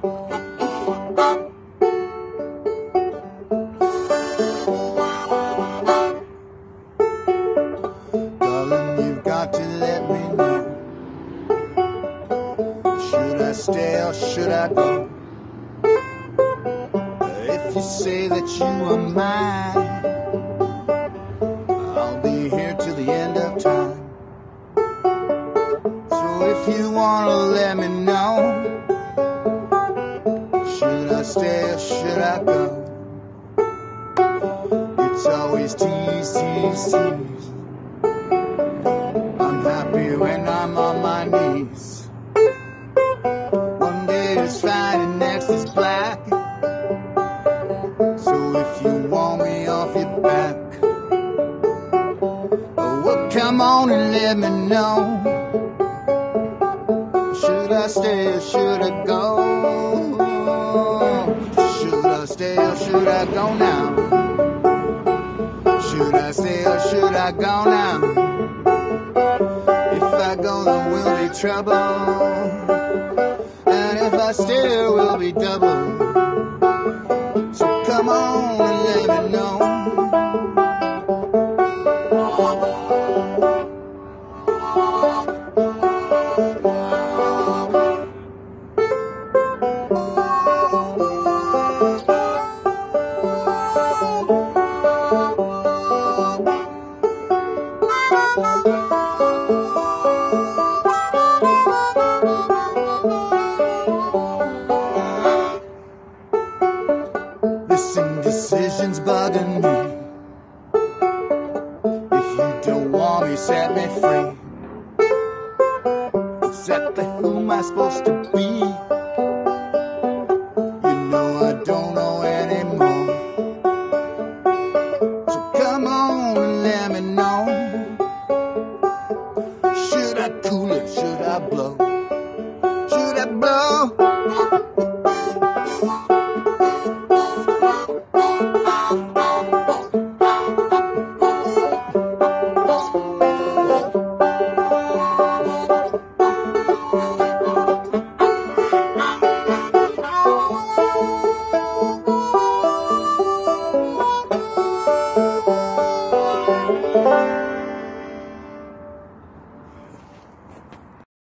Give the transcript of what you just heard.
Darling, you've got to let me know. Should I stay or should I go? If you say that you are mine, I'll be here till the end of time. So if you wanna let me know, should I stay or should I go? It's always tease, tease, tease. I'm happy when I'm on my knees. One day is fine and next is black. So if you want me off your back, oh, well, come on and let me know. Should I stay or should I go? Stay or should I go now? Should I stay or should I go now? If I go, there will be trouble. And if I stay, there will be double. This indecision's bugging me. If you don't want me, set me free. Exactly who am I supposed to be? You know I don't know anymore. So come on and let me know. Should I cool it? Should I blow?